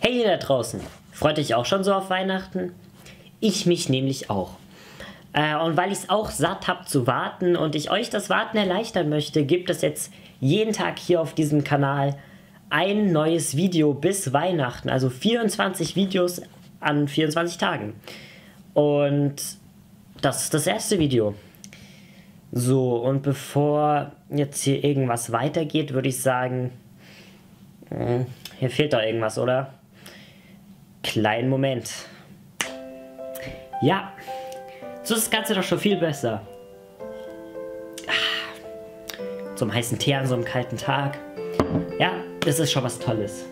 Hey ihr da draußen, freut euch auch schon so auf Weihnachten? Ich mich nämlich auch. Äh, und weil ich es auch satt habe zu warten und ich euch das Warten erleichtern möchte, gibt es jetzt jeden Tag hier auf diesem Kanal ein neues Video bis Weihnachten. Also 24 Videos an 24 Tagen. Und das ist das erste Video. So, und bevor jetzt hier irgendwas weitergeht, würde ich sagen, hm, hier fehlt doch irgendwas, oder? Kleinen Moment. Ja, so ist das Ganze doch schon viel besser. Ah, zum heißen Tee an so einem kalten Tag. Ja, das ist schon was Tolles.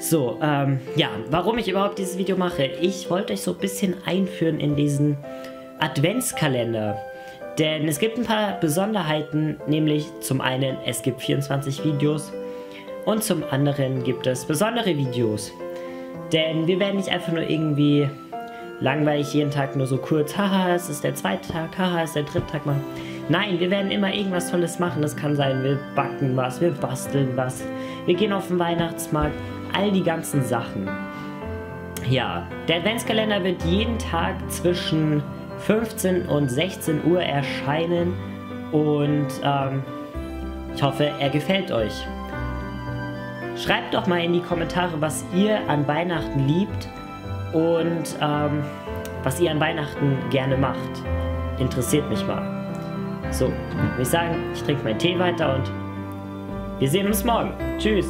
So, ähm, ja, warum ich überhaupt dieses Video mache. Ich wollte euch so ein bisschen einführen in diesen Adventskalender. Denn es gibt ein paar Besonderheiten, nämlich zum einen, es gibt 24 Videos und zum anderen gibt es besondere Videos. Denn wir werden nicht einfach nur irgendwie langweilig jeden Tag nur so kurz, haha, es ist der zweite Tag, haha, es ist der dritte Tag machen. Nein, wir werden immer irgendwas Tolles machen. Das kann sein, wir backen was, wir basteln was, wir gehen auf den Weihnachtsmarkt, all die ganzen Sachen. Ja, der Adventskalender wird jeden Tag zwischen 15 und 16 Uhr erscheinen und ähm, ich hoffe, er gefällt euch. Schreibt doch mal in die Kommentare, was ihr an Weihnachten liebt und ähm, was ihr an Weihnachten gerne macht. Interessiert mich mal. So, würde ich sagen, ich trinke meinen Tee weiter und wir sehen uns morgen. Tschüss.